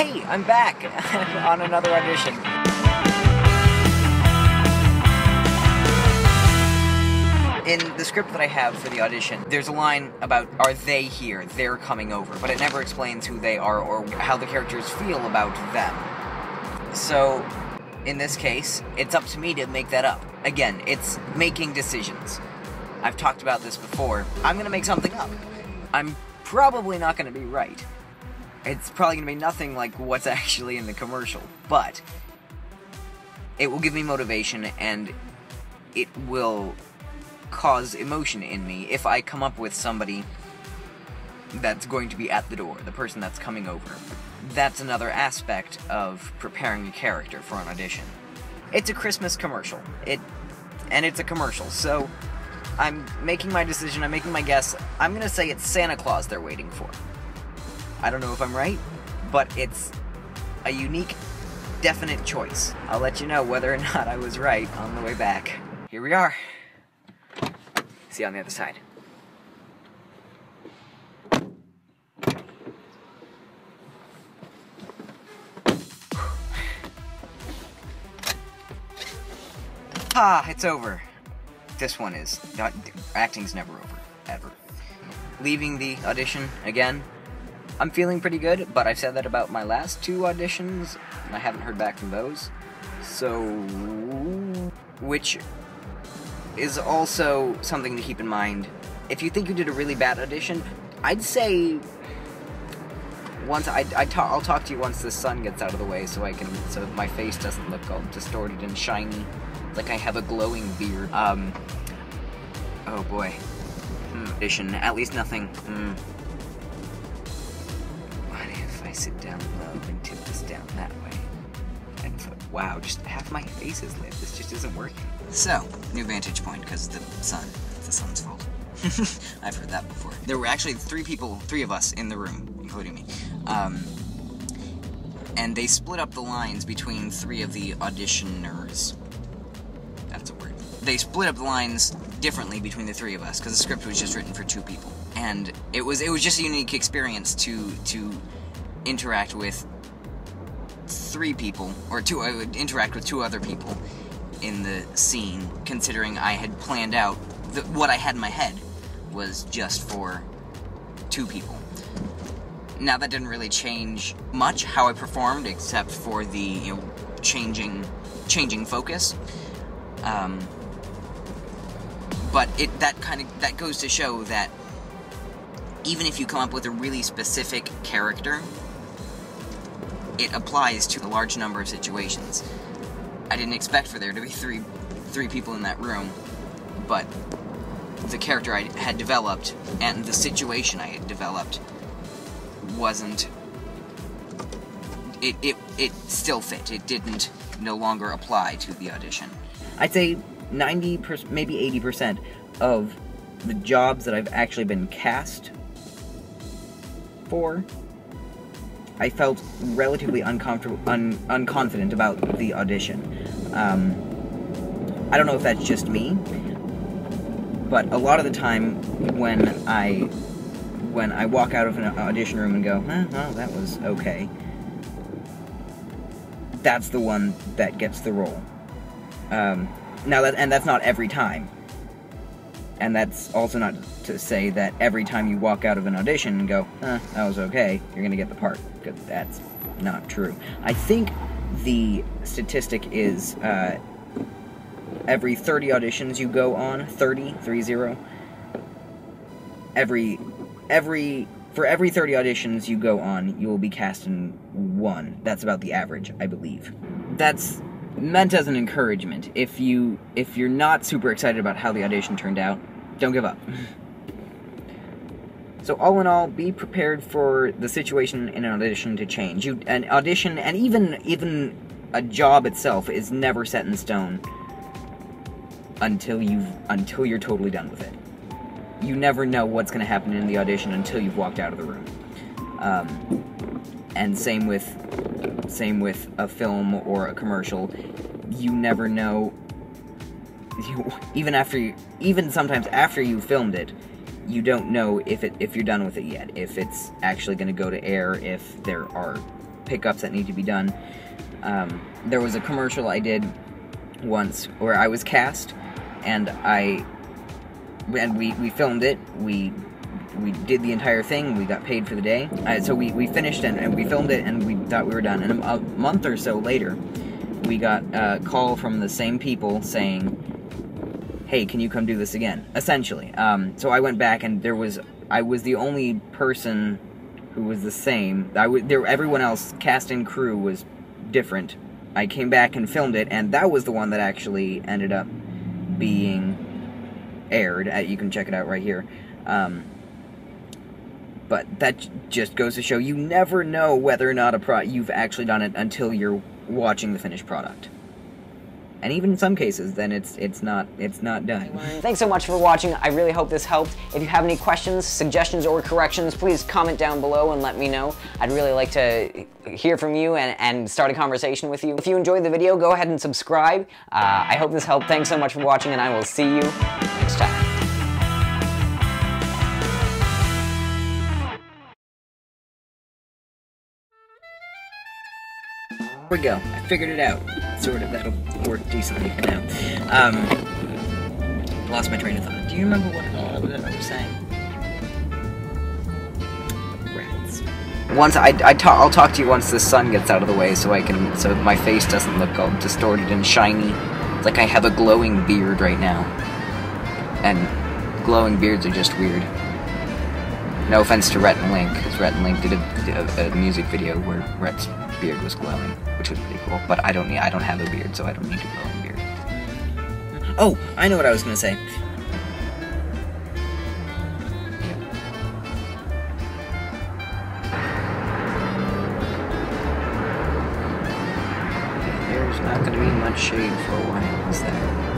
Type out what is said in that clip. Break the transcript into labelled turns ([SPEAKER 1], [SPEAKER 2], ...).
[SPEAKER 1] Hey, I'm back on another audition. In the script that I have for the audition, there's a line about are they here? They're coming over, but it never explains who they are or how the characters feel about them. So, in this case, it's up to me to make that up. Again, it's making decisions. I've talked about this before. I'm gonna make something up. I'm probably not gonna be right. It's probably gonna be nothing like what's actually in the commercial, but it will give me motivation and it will cause emotion in me if I come up with somebody that's going to be at the door, the person that's coming over. That's another aspect of preparing a character for an audition. It's a Christmas commercial. It and it's a commercial. So I'm making my decision, I'm making my guess. I'm going to say it's Santa Claus they're waiting for. I don't know if I'm right, but it's a unique definite choice. I'll let you know whether or not I was right on the way back. Here we are. See you on the other side. Ah, it's over. This one is. Not, acting's never over. Ever. Leaving the audition again. I'm feeling pretty good, but I've said that about my last two auditions, and I haven't heard back from those. So. Which is also something to keep in mind. If you think you did a really bad audition, I'd say once I, I ta- I'll talk to you once the sun gets out of the way, so I can so my face doesn't look all distorted and shiny, like I have a glowing beard. Um. Oh boy. Hmm, audition. At least nothing. Hmm. Sit down low and tip this down that way? And so, wow, just half my face is lit. This just isn't working. So, new vantage point because the sun. It's the sun's fault. I've heard that before. There were actually three people, three of us in the room, including me. Um, and they split up the lines between three of the auditioners. That's a word. They split up the lines differently between the three of us because the script was just written for two people, and it was it was just a unique experience to to interact with three people or two. I would interact with two other people in the scene, considering I had planned out the, what I had in my head was just for two people. Now that didn't really change much how I performed, except for the you know changing changing focus. Um, but it that kind of that goes to show that even if you come up with a really specific character, it applies to a large number of situations. I didn't expect for there to be three three people in that room, but the character I had developed and the situation I had developed wasn't it it it still fit. It didn't no longer apply to the audition. I'd say 90% maybe 80% of the jobs that I've actually been cast for I felt relatively uncomfortable, un, unconfident about the audition. Um, I don't know if that's just me, but a lot of the time when I when I walk out of an audition room and go, eh, well, that was okay, that's the one that gets the role. Um, now that and that's not every time. And that's also not to say that every time you walk out of an audition and go, that was okay, you're gonna get the part, because that's not true. I think the statistic is uh, every 30 auditions you go on, 30, 30, every, every, for every 30 auditions you go on, you will be cast in one. That's about the average, I believe. That's meant as an encouragement. If you if you're not super excited about how the audition turned out, don't give up. So all in all, be prepared for the situation in an audition to change. You an audition and even even a job itself is never set in stone until you've until you're totally done with it. You never know what's going to happen in the audition until you've walked out of the room. Um, and same with same with a film or a commercial. You never know. You, even after you, even sometimes after you filmed it, you don't know if it if you're done with it yet. If it's actually going to go to air. If there are pickups that need to be done. Um, there was a commercial I did once where I was cast, and I and we, we filmed it. We we did the entire thing. We got paid for the day. Uh, so we, we finished and, and we filmed it, and we thought we were done. And a, a month or so later, we got a call from the same people saying, "Hey, can you come do this again?" Essentially. Um, so I went back, and there was I was the only person who was the same. I w- there everyone else, cast and crew, was different. I came back and filmed it, and that was the one that actually ended up being aired. Uh, you can check it out right here. Um, but that just goes to show you never know whether or not a pro you've actually done it until you're watching the finished product. And even in some cases, then it's it's not it's not done.
[SPEAKER 2] Thanks so much for watching. I really hope this helped. If you have any questions, suggestions, or corrections, please comment down below and let me know. I'd really like to hear from you and, and start a conversation with you. If you enjoyed the video, go ahead and subscribe. Uh, I hope this helped. Thanks so much for watching, and I will see you next time.
[SPEAKER 1] We go. I figured it out. Sort of. That'll work decently for now. Um, lost my train of thought. Do you remember what I was saying? Rats. Once I, I ta I'll talk to you once the sun gets out of the way, so I can so my face doesn't look all distorted and shiny. It's like I have a glowing beard right now, and glowing beards are just weird. No offense to Rhett and Link, because Rhett and Link did a, a, a, music video where Rhett's beard was glowing, which was pretty cool. But I don't need, I don't have a beard, so I don't need a glowing beard. Oh, I know what I was gonna say. There's not gonna be much shade for a while, is there?